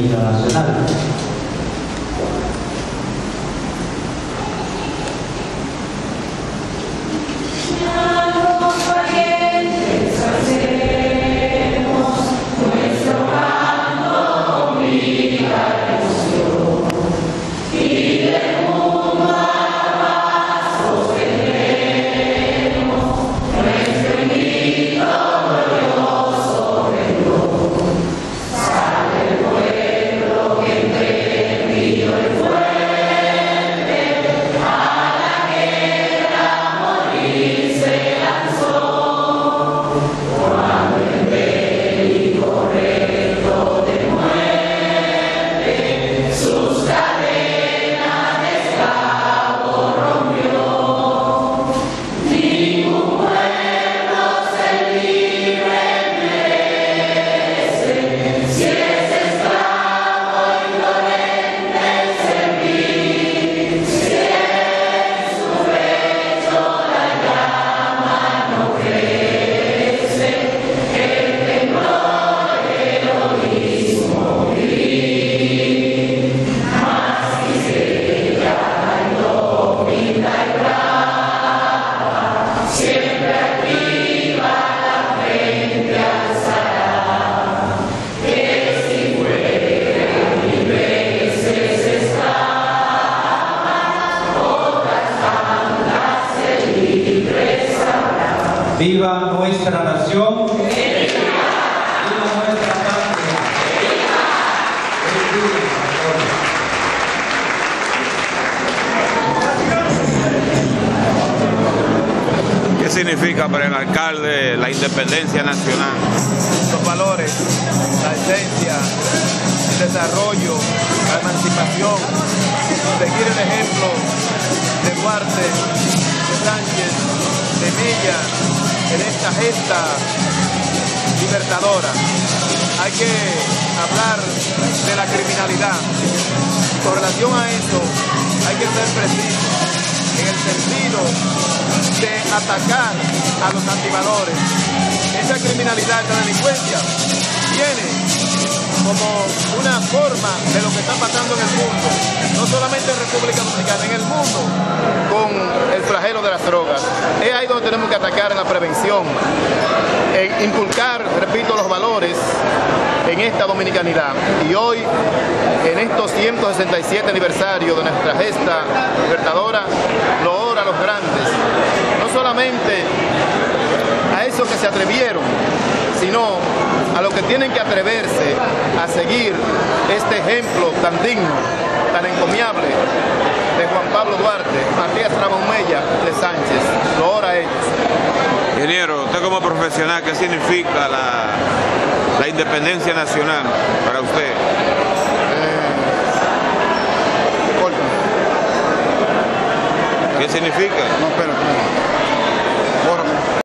internacional. Viva nuestra nación. Viva nuestra patria. ¿Qué significa para el alcalde la independencia nacional? Los valores, la esencia, el desarrollo, la emancipación, seguir el ejemplo de Duarte, de Sánchez, en esta gesta libertadora. Hay que hablar de la criminalidad. Con relación a eso, hay que ser preciso en el sentido de atacar a los antivalores. Esa criminalidad, esa delincuencia, viene como forma de lo que está pasando en el mundo, no solamente en República Dominicana, en el mundo, con el flagelo de las drogas. Es ahí donde tenemos que atacar en la prevención, en inculcar, repito, los valores en esta dominicanidad. Y hoy, en estos 167 aniversarios de nuestra gesta libertadora, lo ora a los grandes, no solamente a esos que se atrevieron, sino a los que tienen que atreverse a seguir este ejemplo tan digno, tan encomiable de Juan Pablo Duarte, Matías Ramón Mella, de Sánchez. Lo ora ellos. Ingeniero, usted como profesional, ¿qué significa la, la independencia nacional para usted? Disculpe. ¿Qué significa? No,